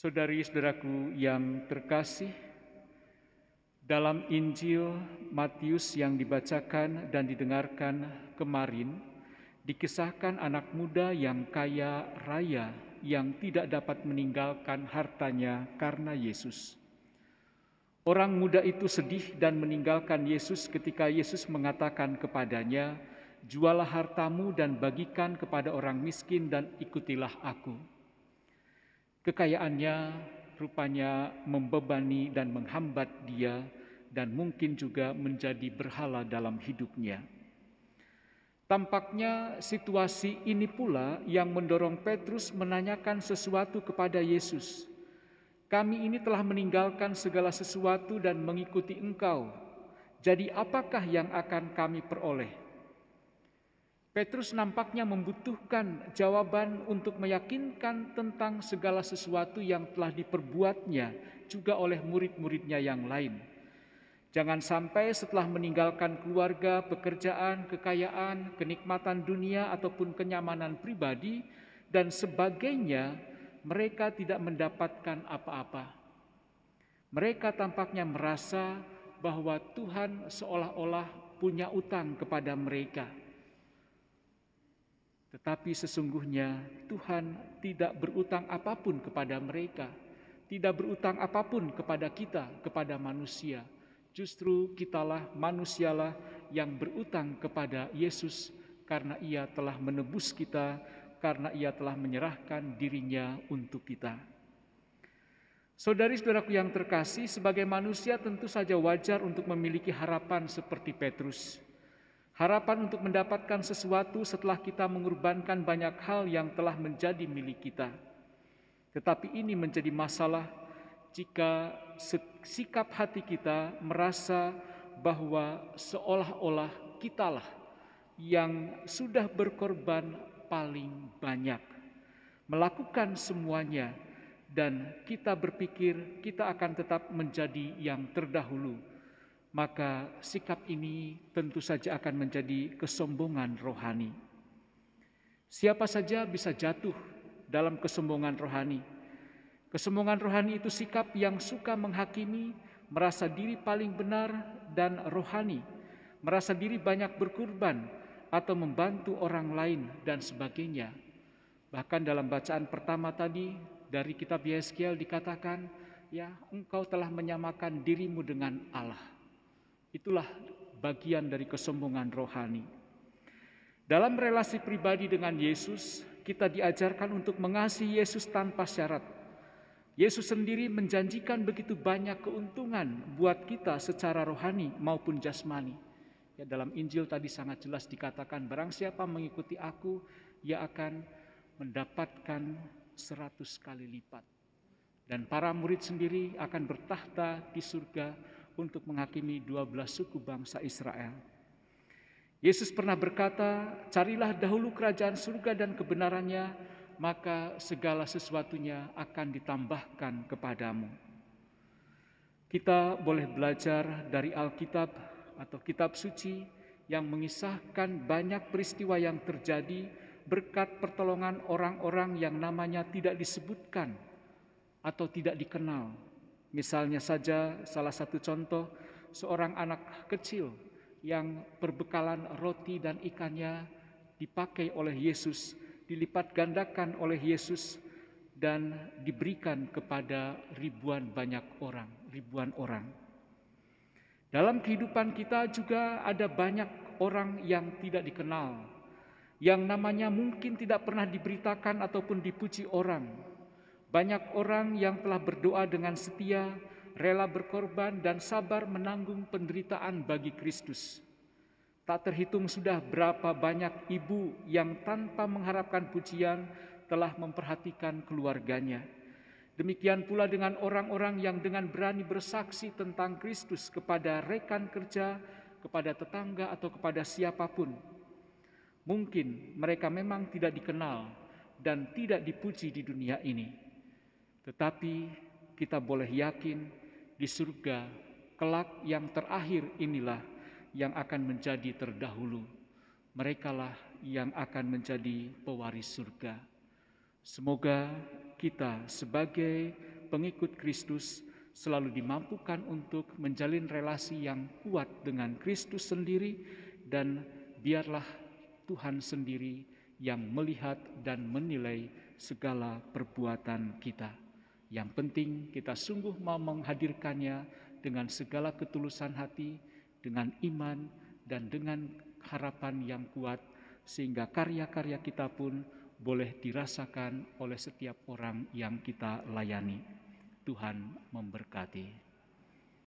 Saudari-saudaraku yang terkasih, dalam Injil Matius yang dibacakan dan didengarkan kemarin, dikisahkan anak muda yang kaya raya yang tidak dapat meninggalkan hartanya karena Yesus. Orang muda itu sedih dan meninggalkan Yesus ketika Yesus mengatakan kepadanya, "Jualah hartamu dan bagikan kepada orang miskin, dan ikutilah Aku." Kekayaannya rupanya membebani dan menghambat dia, dan mungkin juga menjadi berhala dalam hidupnya. Tampaknya situasi ini pula yang mendorong Petrus menanyakan sesuatu kepada Yesus. Kami ini telah meninggalkan segala sesuatu dan mengikuti Engkau. Jadi, apakah yang akan kami peroleh? Petrus nampaknya membutuhkan jawaban untuk meyakinkan tentang segala sesuatu yang telah diperbuatnya juga oleh murid-muridnya yang lain. Jangan sampai setelah meninggalkan keluarga, pekerjaan, kekayaan, kenikmatan dunia, ataupun kenyamanan pribadi, dan sebagainya, mereka tidak mendapatkan apa-apa. Mereka tampaknya merasa bahwa Tuhan seolah-olah punya utang kepada mereka tetapi sesungguhnya Tuhan tidak berutang apa pun kepada mereka, tidak berutang apa pun kepada kita, kepada manusia. Justru kitalah manusialah yang berutang kepada Yesus karena ia telah menebus kita, karena ia telah menyerahkan dirinya untuk kita. Saudari-saudaraku yang terkasih, sebagai manusia tentu saja wajar untuk memiliki harapan seperti Petrus. Harapan untuk mendapatkan sesuatu setelah kita mengorbankan banyak hal yang telah menjadi milik kita. Tetapi ini menjadi masalah jika sikap hati kita merasa bahwa seolah-olah kitalah yang sudah berkorban paling banyak, melakukan semuanya, dan kita berpikir kita akan tetap menjadi yang terdahulu maka sikap ini tentu saja akan menjadi kesombongan rohani. Siapa saja bisa jatuh dalam kesombongan rohani. Kesombongan rohani itu sikap yang suka menghakimi, merasa diri paling benar dan rohani, merasa diri banyak berkurban atau membantu orang lain dan sebagainya. Bahkan dalam bacaan pertama tadi dari kitab Yeskiel dikatakan, ya engkau telah menyamakan dirimu dengan Allah. Itulah bagian dari kesombongan rohani. Dalam relasi pribadi dengan Yesus, kita diajarkan untuk mengasihi Yesus tanpa syarat. Yesus sendiri menjanjikan begitu banyak keuntungan buat kita secara rohani maupun jasmani. Ya, dalam Injil tadi sangat jelas dikatakan, barang siapa mengikuti aku, ia akan mendapatkan seratus kali lipat. Dan para murid sendiri akan bertahta di surga untuk menghakimi dua belas suku bangsa Israel. Yesus pernah berkata, carilah dahulu kerajaan surga dan kebenarannya, maka segala sesuatunya akan ditambahkan kepadamu. Kita boleh belajar dari Alkitab atau kitab suci yang mengisahkan banyak peristiwa yang terjadi berkat pertolongan orang-orang yang namanya tidak disebutkan atau tidak dikenal Misalnya saja salah satu contoh seorang anak kecil yang berbekalan roti dan ikannya dipakai oleh Yesus, dilipat gandakan oleh Yesus dan diberikan kepada ribuan banyak orang, ribuan orang. Dalam kehidupan kita juga ada banyak orang yang tidak dikenal, yang namanya mungkin tidak pernah diberitakan ataupun dipuji orang, banyak orang yang telah berdoa dengan setia, rela berkorban, dan sabar menanggung penderitaan bagi Kristus. Tak terhitung sudah berapa banyak ibu yang tanpa mengharapkan pujian telah memperhatikan keluarganya. Demikian pula dengan orang-orang yang dengan berani bersaksi tentang Kristus kepada rekan kerja, kepada tetangga, atau kepada siapa pun. Mungkin mereka memang tidak dikenal dan tidak dipuji di dunia ini tetapi kita boleh yakin di surga kelak yang terakhir inilah yang akan menjadi terdahulu. Merekalah yang akan menjadi pewaris surga. Semoga kita sebagai pengikut Kristus selalu dimampukan untuk menjalin relasi yang kuat dengan Kristus sendiri dan biarlah Tuhan sendiri yang melihat dan menilai segala perbuatan kita. Yang penting kita sungguh mau menghadirkannya dengan segala ketulusan hati, dengan iman, dan dengan harapan yang kuat, sehingga karya-karya kita pun boleh dirasakan oleh setiap orang yang kita layani. Tuhan memberkati.